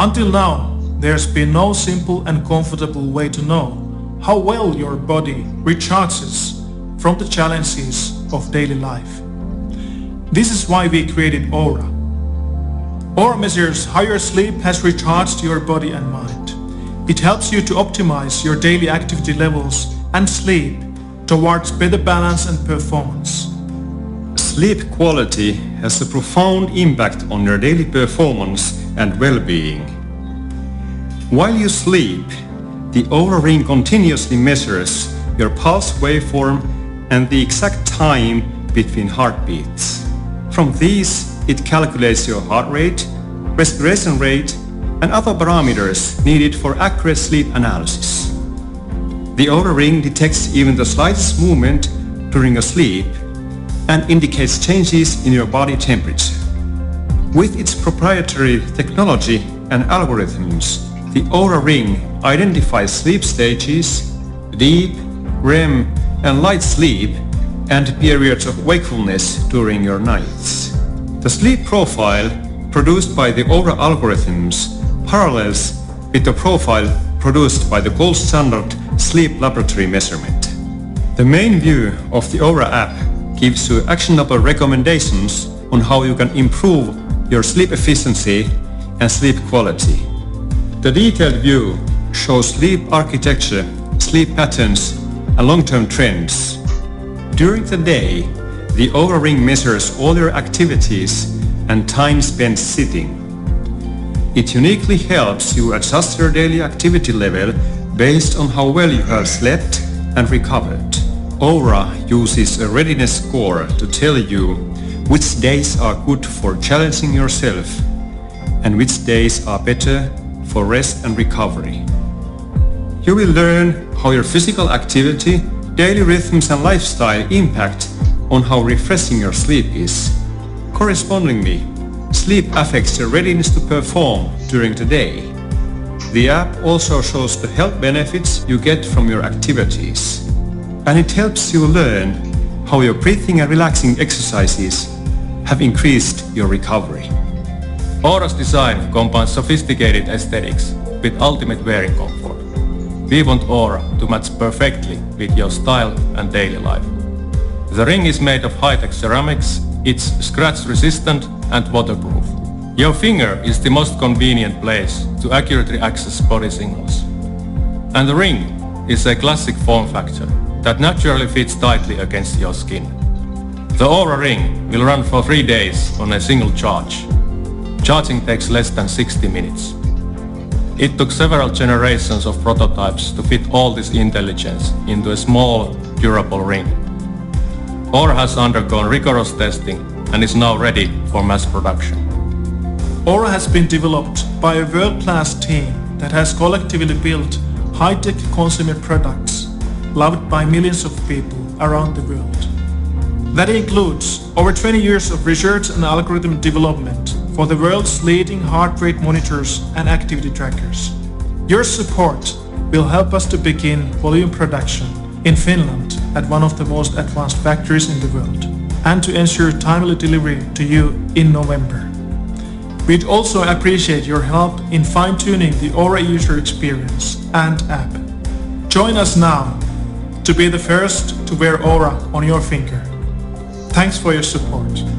Until now, there's been no simple and comfortable way to know how well your body recharges from the challenges of daily life. This is why we created Oura. Oura measures how your sleep has recharged your body and mind. It helps you to optimize your daily activity levels and sleep towards better balance and performance. Sleep quality has a profound impact on your daily performance and well-being. While you sleep, the Oura Ring continuously measures your pulse waveform and the exact time between heartbeats. From these, it calculates your heart rate, respiration rate, and other parameters needed for accurate sleep analysis. The Oura Ring detects even the slightest movement during a sleep and indicates changes in your body temperature. With its proprietary technology and algorithms, the Oura Ring identifies sleep stages, deep, REM and light sleep and periods of wakefulness during your nights. The sleep profile produced by the Oura algorithms parallels with the profile produced by the gold standard sleep laboratory measurement. The main view of the Oura app gives you actionable recommendations on how you can improve your sleep efficiency and sleep quality. The detailed view shows sleep architecture, sleep patterns and long-term trends. During the day, the Oura Ring measures all your activities and time spent sitting. It uniquely helps you adjust your daily activity level based on how well you have slept and recovered. Oura uses a readiness score to tell you which days are good for challenging yourself and which days are better for rest and recovery. You will learn how your physical activity, daily rhythms and lifestyle impact on how refreshing your sleep is. Correspondingly, sleep affects your readiness to perform during the day. The app also shows the health benefits you get from your activities. And it helps you learn how your breathing and relaxing exercises have increased your recovery. Oura's design combines sophisticated aesthetics with ultimate wearing comfort. We want Oura to match perfectly with your style and daily life. The ring is made of high-tech ceramics, it's scratch resistant and waterproof. Your finger is the most convenient place to accurately access body signals. And the ring is a classic form factor that naturally fits tightly against your skin. The Oura ring will run for 3 days on a single charge. Charging takes less than 60 minutes. It took several generations of prototypes to fit all this intelligence into a small, durable ring. Oura has undergone rigorous testing and is now ready for mass production. Oura has been developed by a world-class team that has collectively built high-tech consumer products loved by millions of people around the world. That includes over 20 years of research and algorithm development for the world's leading heart rate monitors and activity trackers. Your support will help us to begin volume production in Finland at one of the most advanced factories in the world and to ensure timely delivery to you in November. We'd also appreciate your help in fine-tuning the Oura user experience and app. Join us now to be the first to wear Oura on your finger. Thanks for your support.